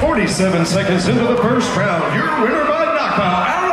47 seconds into the first round, your winner by knockout